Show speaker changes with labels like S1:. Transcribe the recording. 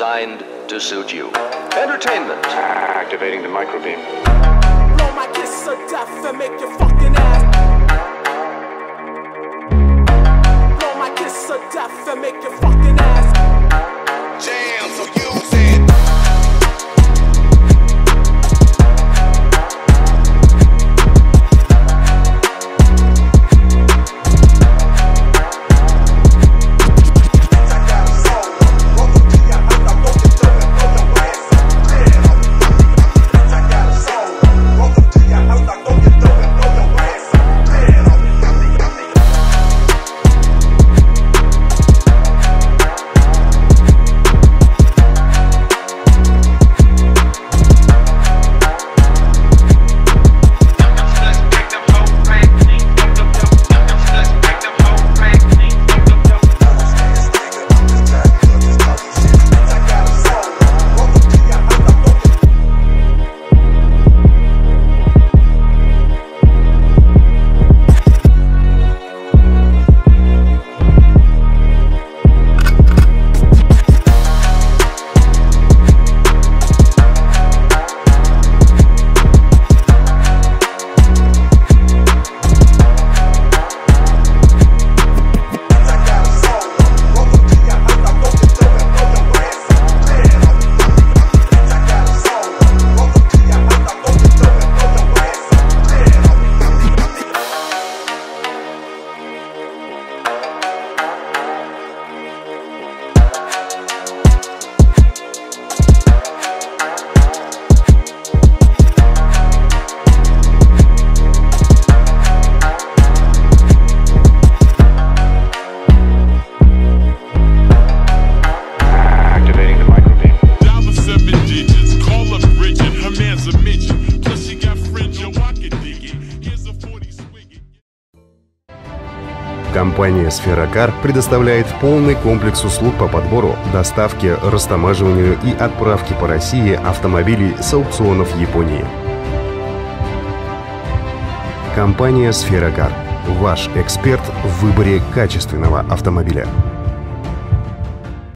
S1: designed to suit you. Entertainment.
S2: Activating the microbeam.
S3: Blow my kiss of death and make your fucking ass. Blow my kiss of death and make your fucking ass.
S4: A midget. Plus she got friends, yo, I can dig it. Here's a 40 swinging.
S5: Компания «Сферокар» предоставляет полный комплекс услуг по подбору, доставке, растамаживанию и отправке по России автомобилей с аукционов Японии. Компания «Сферокар» – ваш эксперт в выборе качественного автомобиля.